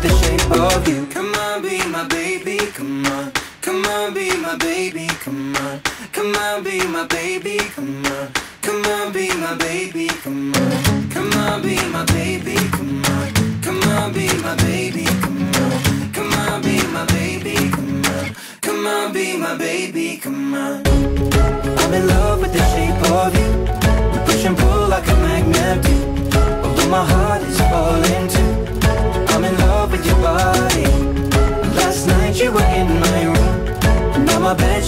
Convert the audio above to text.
with the shape of you. Come on, be my baby, come on. Come on, be my baby, come on. Come on, be my baby, come on. Come on, be my baby, come on. Come on, be my baby, come on. Come on, be my baby,